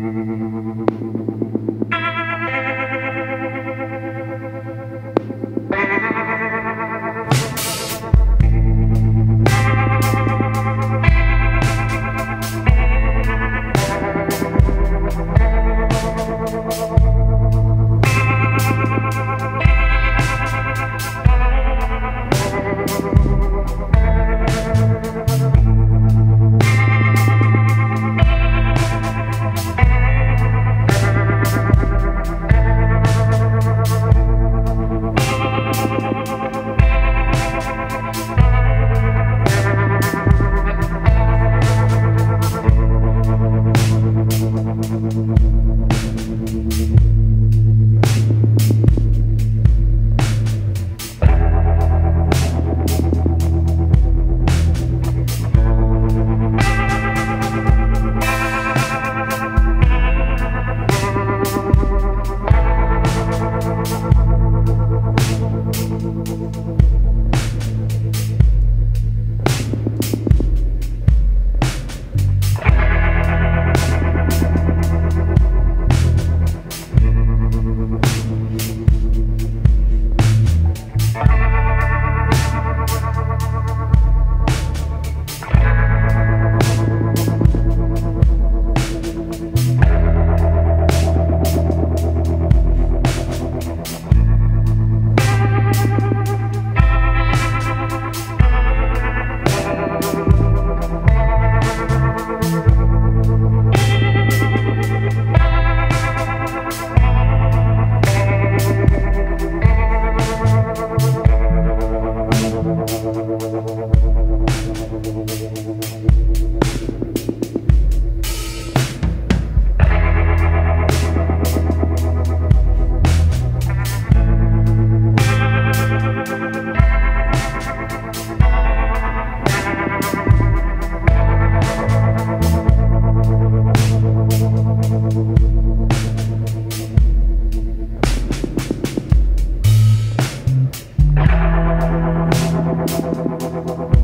Thank you. thank